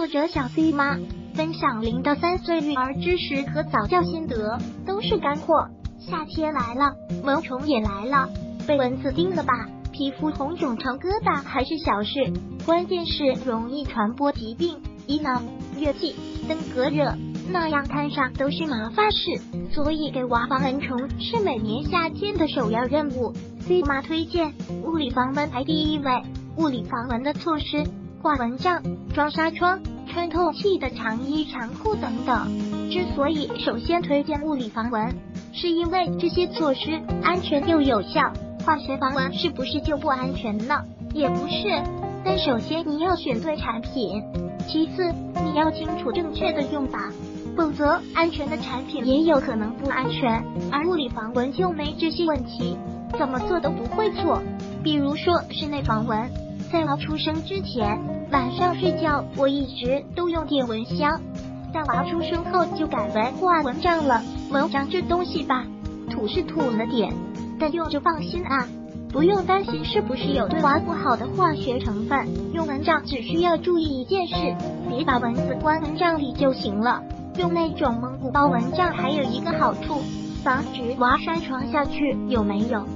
作者小 C 妈分享零到三岁育儿知识和早教心得，都是干货。夏天来了，蚊虫也来了，被蚊子叮了吧？皮肤红肿、长疙瘩还是小事，关键是容易传播疾病，疑囊、疟疾、登革热，那样摊上都是麻烦事。所以给娃防蚊虫是每年夏天的首要任务。C 妈推荐物理防蚊排第一位，物理防蚊的措施。挂蚊帐、装纱窗、穿透气的长衣长裤等等。之所以首先推荐物理防蚊，是因为这些措施安全又有效。化学防蚊是不是就不安全呢？也不是。但首先你要选对产品，其次你要清楚正确的用法，否则安全的产品也有可能不安全。而物理防蚊就没这些问题，怎么做都不会错。比如说室内防蚊。在娃出生之前，晚上睡觉我一直都用电蚊香，但娃出生后就改为挂蚊帐了。蚊帐这东西吧，土是土了点，但用着放心啊，不用担心是不是有对娃不好的化学成分。用蚊帐只需要注意一件事，别把蚊子关蚊帐里就行了。用那种蒙古包蚊帐还有一个好处，防止娃摔床下去，有没有？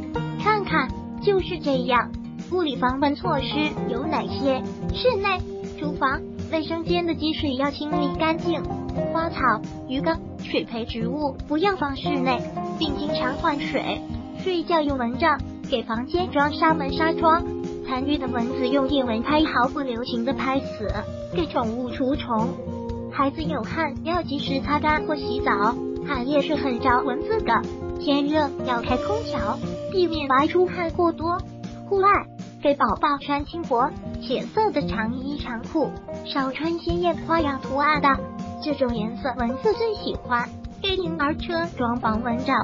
看看，就是这样。物理防蚊措施有哪些？室内、厨房、卫生间的积水要清理干净，花草、鱼缸、水培植物不要放室内，并经常换水。睡觉用蚊帐，给房间装纱门纱窗。残余的蚊子用电蚊拍毫不留情的拍死。给宠物除虫，孩子有汗要及时擦干或洗澡，汗液是很招蚊子的。天热要开空调，避免娃出汗过多。户外。给宝宝穿轻薄浅色的长衣长裤，少穿鲜艳花样图案的，这种颜色蚊子最喜欢。给婴儿车装防蚊罩、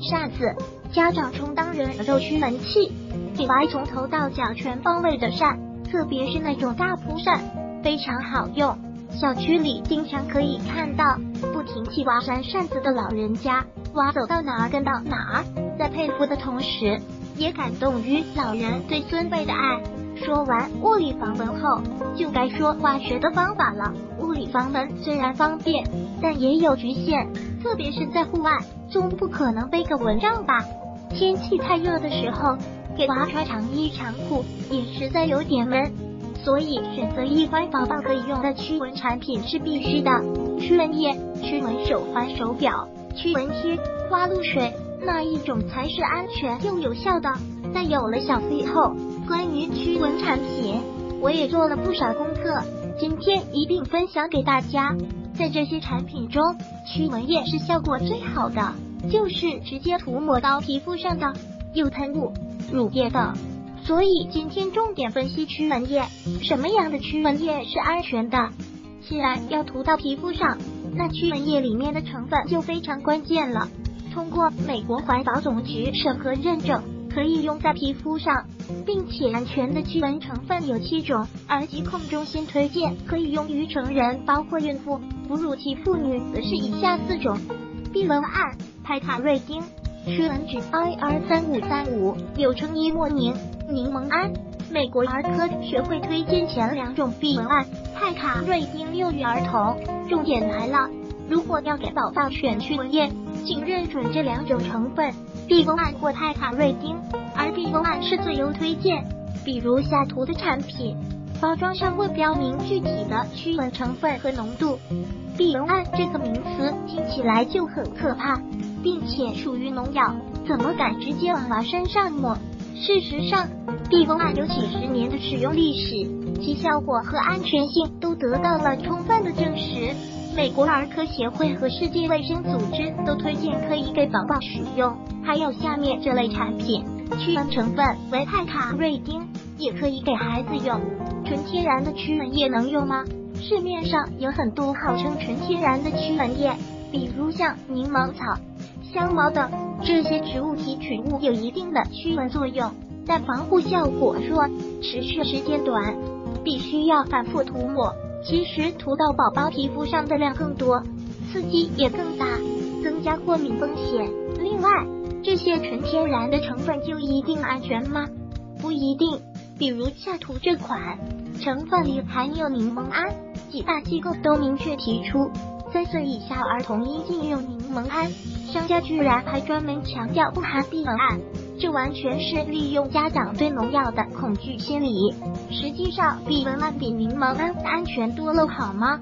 扇子，家长充当人肉驱蚊器，给娃从头到脚全方位的扇，特别是那种大蒲扇，非常好用。小区里经常可以看到不停替娃扇扇子的老人家，娃走到哪儿跟到哪儿，在佩服的同时。也感动于老人对孙辈的爱。说完物理防蚊后，就该说化学的方法了。物理防蚊虽然方便，但也有局限，特别是在户外，总不可能背个蚊帐吧？天气太热的时候，给娃穿长衣长裤也实在有点闷，所以选择一乖宝宝可以用的驱蚊产品是必须的：驱蚊液、驱蚊手环、手表、驱蚊贴、花露水。那一种才是安全又有效的。在有了小 C 后，关于驱蚊产品，我也做了不少功课，今天一并分享给大家。在这些产品中，驱蚊液是效果最好的，就是直接涂抹到皮肤上的，有喷雾、乳液等。所以今天重点分析驱蚊液，什么样的驱蚊液是安全的？既然要涂到皮肤上，那驱蚊液里面的成分就非常关键了。通过美国环保总局审核认证，可以用在皮肤上，并且安全的驱蚊成分有七种，而疾控中心推荐可以用于成人，包括孕妇、哺乳期妇女，则是以下四种：避蚊胺、派卡瑞丁、驱蚊酯 IR 三五三五，又称伊莫宁、柠檬胺。美国儿科学会推荐前两种避蚊胺，派卡瑞丁用于儿童。重点来了，如果要给宝宝选驱蚊液。请认准这两种成分，避风胺或泰卡瑞丁，而避风胺是最优推荐。比如下图的产品，包装上会标明具体的驱蚊成分和浓度。避蚊胺这个名词听起来就很可怕，并且属于农药，怎么敢直接往娃身上抹？事实上，避风胺有几十年的使用历史，其效果和安全性都得到了充分的证实。美国儿科协会和世界卫生组织都推荐可以给宝宝使用。还有下面这类产品，驱蚊成分为泰卡瑞丁，也可以给孩子用。纯天然的驱蚊液能用吗？市面上有很多号称纯天然的驱蚊液，比如像柠檬草、香茅等，这些植物提取物有一定的驱蚊作用，但防护效果弱，持续时间短，必须要反复涂抹。其实涂到宝宝皮肤上的量更多，刺激也更大，增加过敏风险。另外，这些纯天然的成分就一定安全吗？不一定。比如下图这款，成分里含有柠檬胺，几大机构都明确提出，三岁以下儿童应禁用柠檬胺，商家居然还专门强调不含避苯胺，这完全是利用家长对农药的恐惧心理。实际上，比蚊胺比柠檬安安全多了，好吗？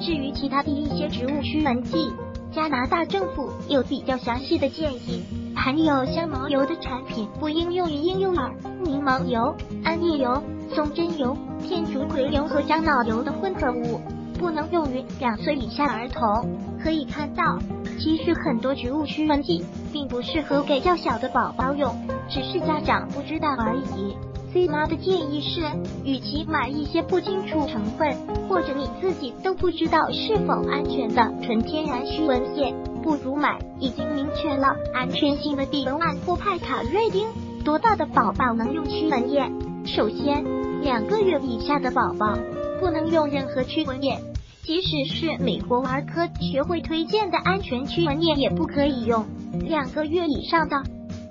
至于其他的一些植物驱蚊剂，加拿大政府有比较详细的建议，含有香茅油的产品不应用于婴幼儿，柠檬油、桉叶油、松针油、天竺葵油和樟脑油的混合物不能用于两岁以下儿童。可以看到，其实很多植物驱蚊剂并不适合给较小的宝宝用，只是家长不知道而已。C 妈的建议是，与其买一些不清楚成分或者你自己都不知道是否安全的纯天然驱蚊液，不如买已经明确了安全性的避蚊胺或派卡瑞丁。多大的宝宝能用驱蚊液？首先，两个月以下的宝宝不能用任何驱蚊液，即使是美国儿科学会推荐的安全驱蚊液也不可以用。两个月以上的，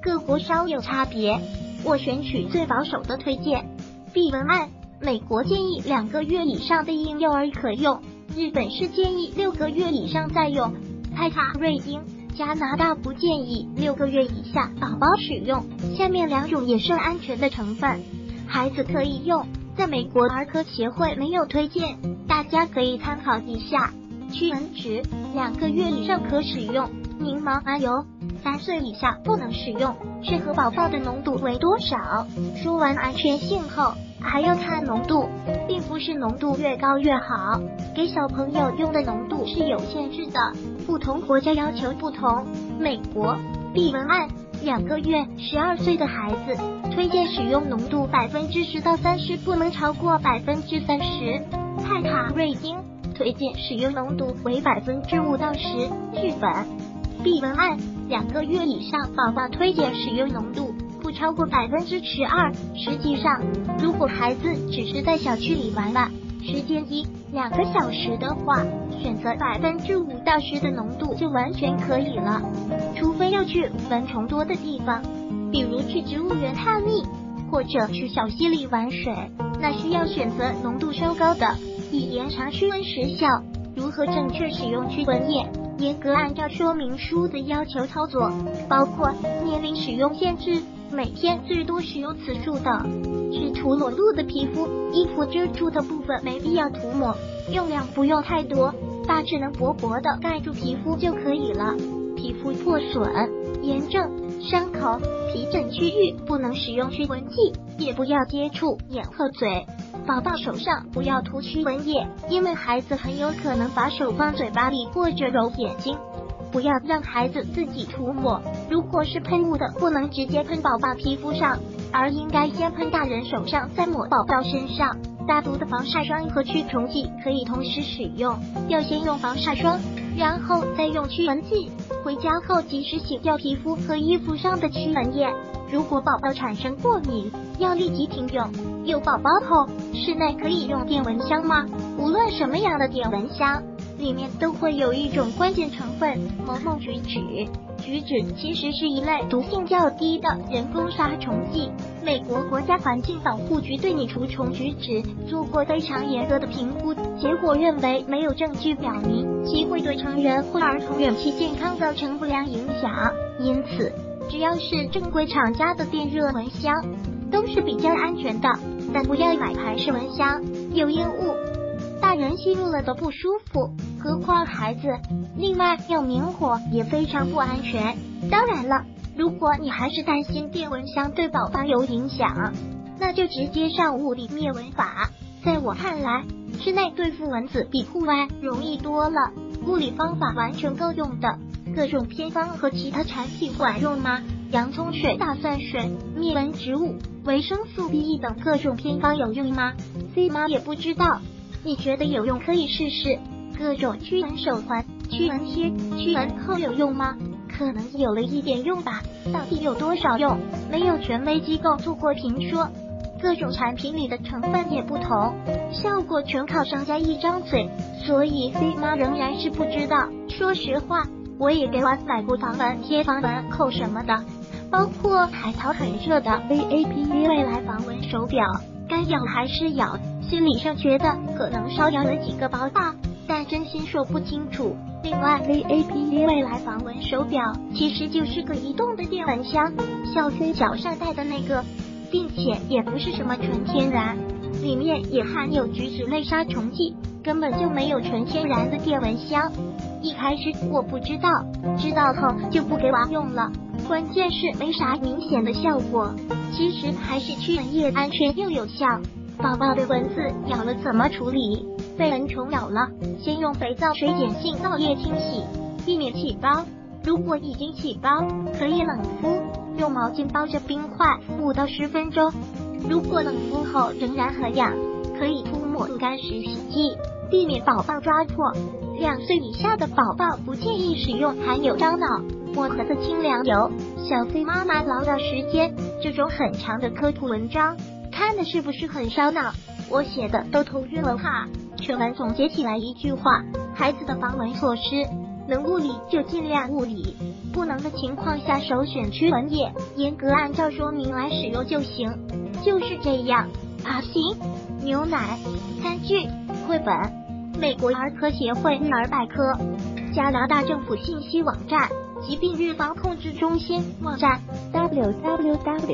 各国稍有差别。我选取最保守的推荐，避蚊胺。美国建议两个月以上的婴幼儿可用，日本是建议六个月以上再用。泰塔瑞丁，加拿大不建议六个月以下宝宝使用。下面两种也是安全的成分，孩子可以用，在美国儿科协会没有推荐，大家可以参考一下。驱蚊酯，两个月以上可使用。柠檬桉油。三岁以下不能使用，适合宝宝的浓度为多少？说完安全性后，还要看浓度，并不是浓度越高越好。给小朋友用的浓度是有限制的，不同国家要求不同。美国 B 文案，两个月十二岁的孩子推荐使用浓度百分之十到三十，不能超过百分之三十。泰卡瑞丁推荐使用浓度为百分之五到十。日本避蚊胺。两个月以上宝宝推荐使用浓度不超过百分之十二。实际上，如果孩子只是在小区里玩玩，时间一两个小时的话，选择百分之五到十的浓度就完全可以了。除非要去蚊虫多的地方，比如去植物园探秘，或者去小溪里玩水，那需要选择浓度稍高的，以延长驱蚊时效。如何正确使用驱蚊液？严格按照说明书的要求操作，包括年龄、使用限制、每天最多使用次数等。只涂裸露的皮肤，衣服遮住的部分没必要涂抹，用量不用太多，大致能薄薄的盖住皮肤就可以了。皮肤破损、炎症、伤口、皮疹区域不能使用驱蚊剂，也不要接触眼和嘴。宝宝手上不要涂驱蚊液，因为孩子很有可能把手放嘴巴里或者揉眼睛。不要让孩子自己涂抹，如果是喷雾的，不能直接喷宝宝皮肤上，而应该先喷大人手上，再抹宝宝身上。大毒的防晒霜和驱虫剂可以同时使用，要先用防晒霜，然后再用驱蚊剂。回家后及时洗掉皮肤和衣服上的驱蚊液。如果宝宝产生过敏，要立即停用。有宝宝后，室内可以用电蚊香吗？无论什么样的电蚊香，里面都会有一种关键成分——某某菊酯。菊酯其实是一类毒性较低的人工杀虫剂。美国国家环境保护局对拟除虫菊酯做过非常严格的评估，结果认为没有证据表明其会对成人或儿童远期健康造成不良影响。因此，只要是正规厂家的电热蚊香，都是比较安全的。但不要买盘式蚊香，有烟雾，大人吸入了都不舒服，何况孩子。另外，要明火也非常不安全。当然了，如果你还是担心电蚊香对宝宝有影响，那就直接上物理灭蚊法。在我看来，室内对付蚊子比户外容易多了，物理方法完全够用的。各种偏方和其他产品管用吗？洋葱水、大蒜水、灭蚊植物、维生素 B 等各种偏方有用吗？C 妈也不知道，你觉得有用可以试试。各种驱蚊手环、驱蚊贴，驱蚊后有用吗？可能有了一点用吧，到底有多少用？没有权威机构做过评说。各种产品里的成分也不同，效果全靠商家一张嘴，所以 C 妈仍然是不知道。说实话，我也给娃买过防蚊贴、防蚊扣什么的。包括海淘很热的 VAP 未来防蚊手表，该咬还是咬？心理上觉得可能少养了几个宝宝，但真心说不清楚。另外，VAP 未来防蚊手表其实就是个移动的电蚊香，小 C 脚上戴的那个，并且也不是什么纯天然，里面也含有菊酯类杀虫剂，根本就没有纯天然的电蚊香。一开始我不知道，知道后就不给娃用了。关键是没啥明显的效果，其实还是驱蚊液安全又有效。宝宝被蚊子咬了怎么处理？被蚊虫咬了，先用肥皂水碱性皂液清洗，避免起包。如果已经起包，可以冷敷，用毛巾包着冰块五到十分钟。如果冷敷后仍然很痒，可以涂抹速干石洗剂，避免宝宝抓破。两岁以下的宝宝不建议使用含有樟脑、薄荷的清凉油。小飞妈妈唠叨时间，这种很长的科普文章，看的是不是很烧脑？我写的都头晕了哈。全文总结起来一句话：孩子的防蚊措施，能物理就尽量物理，不能的情况下首选驱蚊液，严格按照说明来使用就行。就是这样。爬行、牛奶、餐具、绘本。美国儿科协会育儿百科，加拿大政府信息网站，疾病预防控制中心网站 www.cdc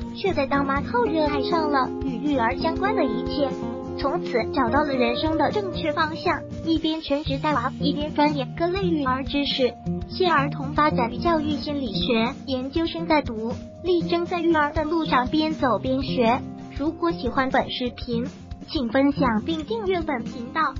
却在当妈后热爱上了与育儿相关的一切，从此找到了人生的正确方向，一边全职带娃，一边钻研各类育儿知识，现儿童发展与教育心理学研究生在读，力争在育儿的路上边走边学。如果喜欢本视频，请分享并订阅本频道。